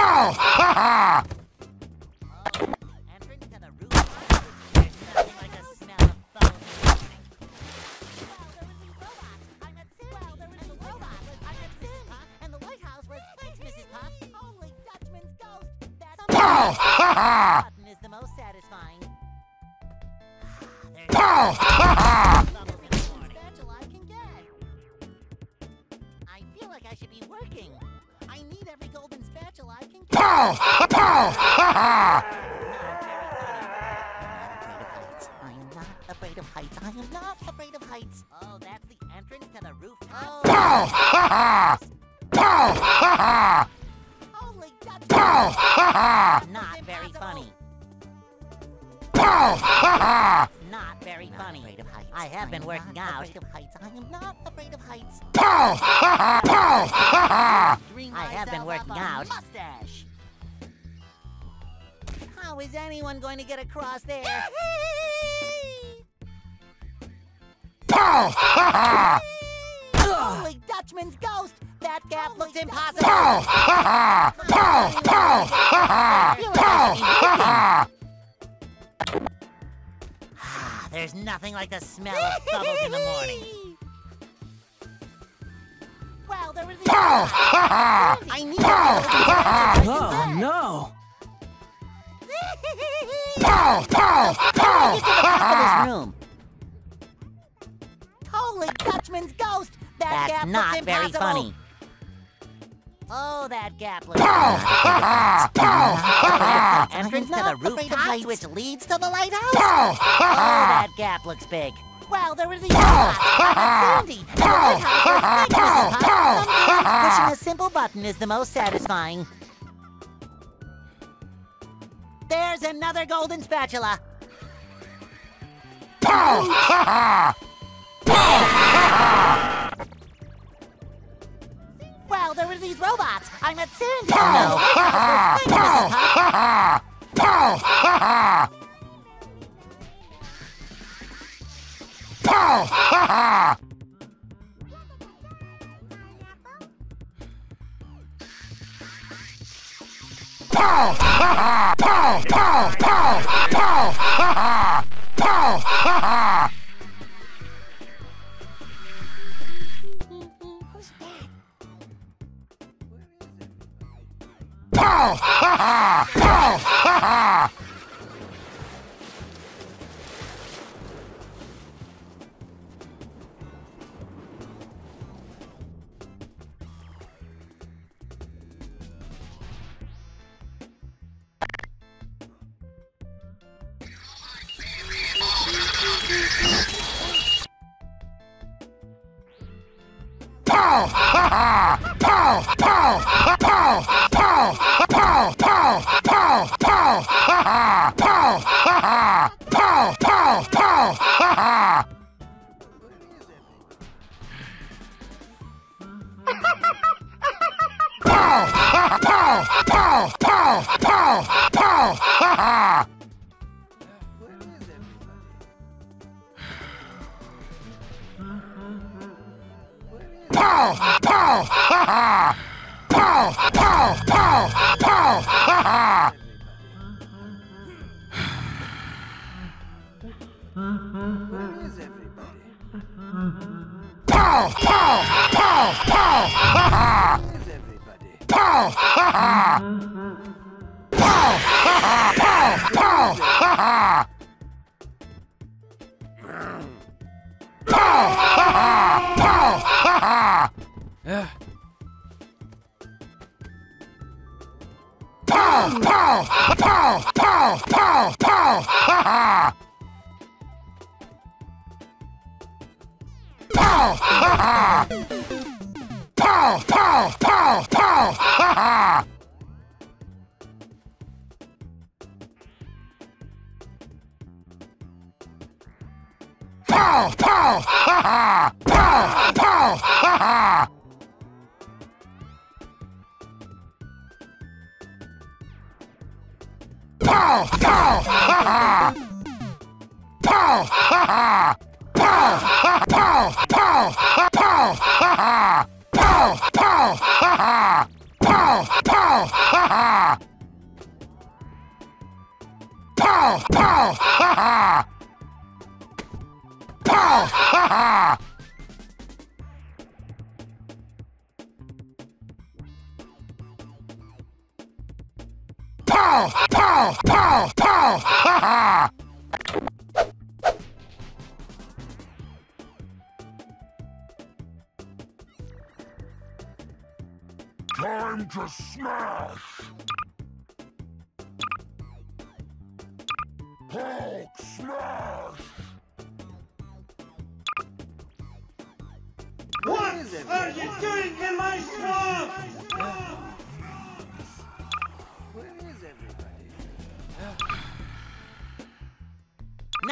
To the roof. There's nothing like the Can get. I am not afraid of heights. I am not afraid of heights. Oh, that's the entrance to the rooftop. Holy Dutch! Not very funny. Pow, ha Not very funny. I have been working out. Afraid of heights. I am not afraid of heights. Pow! Ha ha! Pow! Ha ha! I have been working out. Mustache. How is anyone going to get across there? Holy Dutchman's ghost! That gap looks impossible. I feel like I should be working. There's nothing like the smell of bubbles in the morning. Well, there was the I need to Oh no! How do I get to the top of this room? Holy Dutchman's ghost! That That's gap not looks very funny. Oh, that gap looks Entrance to the rooftop, which leads to the lighthouse. Oh, that gap looks big. Well, there were these robots. I met Sandy. And the lighthouse was big, Mrs. Puff. Sometimes pushing a simple button is the most satisfying. There's another golden spatula. Ha ha! Ha ha! Well, there were these robots. I'm. Pow! Ha ha! Pow! Ha ha! Pow! Pow! Ha ha! pow, ha ha, pow, pow, pow, pow, ha ha, pow, ha ha. Pow, ha ha, pow, ha ha. pow, ha ha, pow, pow, ha, pow, pow, pow, pow, pow, pow, ha ha, pow, ha ha, pow, pow, pow, ha ha. Pow! Pow! Pow! Ha ha! Pow! Pow! Pow! Pow! Ha ha! Pow! Ha ha! Pow! Ha ha! Pow! Pow! Ha ha! pow, pow, pow, pow, pow, ha ha. Pow, ha ha. Pow, pow, pow, pow, ha ha. Pow, pow, ha ha. Pow, pow, ha ha. Pow! Pow! Ha ha! Pow! Ha ha! Pow! Ha! Pow! Pow! Ha! Pow! Ha ha! Pow! Pow! Ha ha! Pow! Pow! Ha ha! Pow! Pow! Ha ha! Pow! Ha ha! Pow! Pow! Pow! Pow! Ha ha! Time to smash! Hulk smash! What are you doing in my swamp?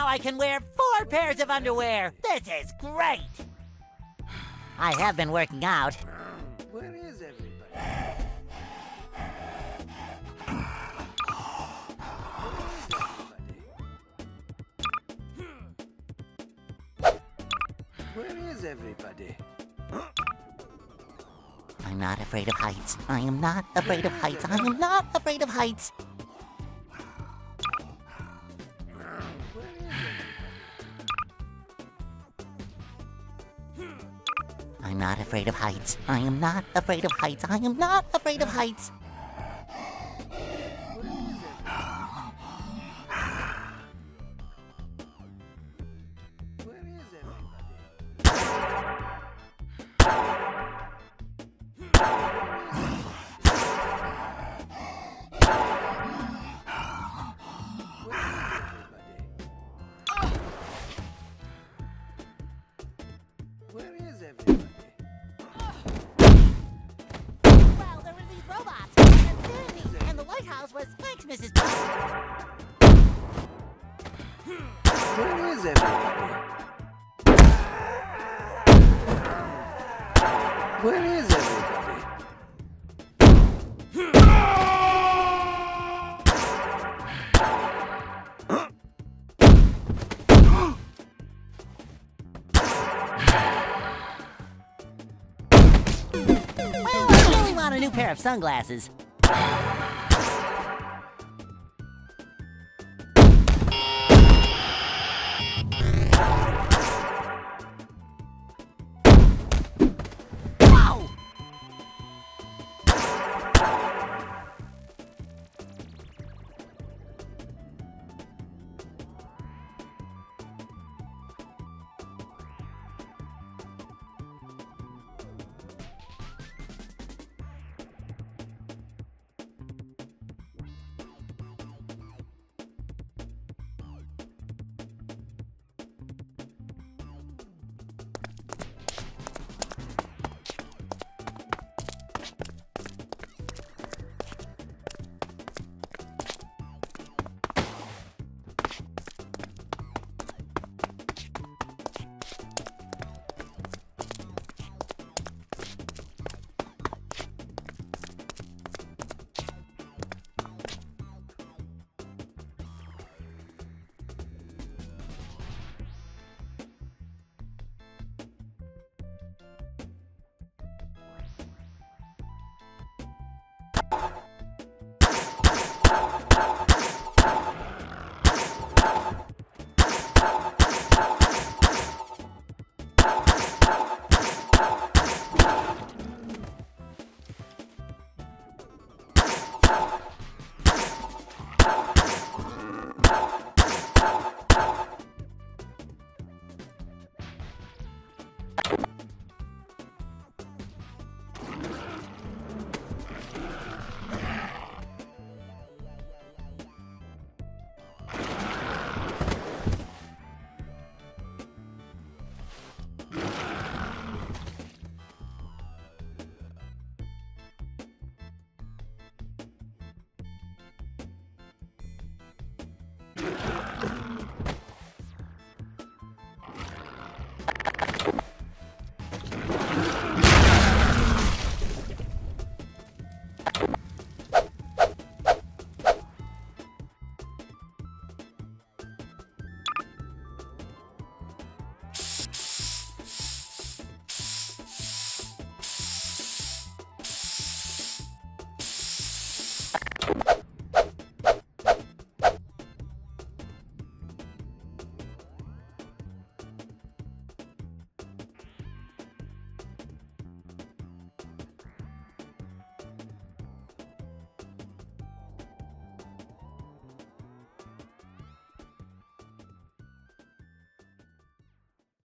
Now I can wear four pairs of underwear. This is great. I have been working out. Where is everybody? Where is everybody? I'm not afraid of heights. I am not afraid of heights. I am not afraid of heights. Not afraid of heights. I am not afraid of heights. I am not afraid of heights. Lighthouse was. Thanks, Mrs. Where is everybody? Where is everybody? Well, I really want a new pair of sunglasses.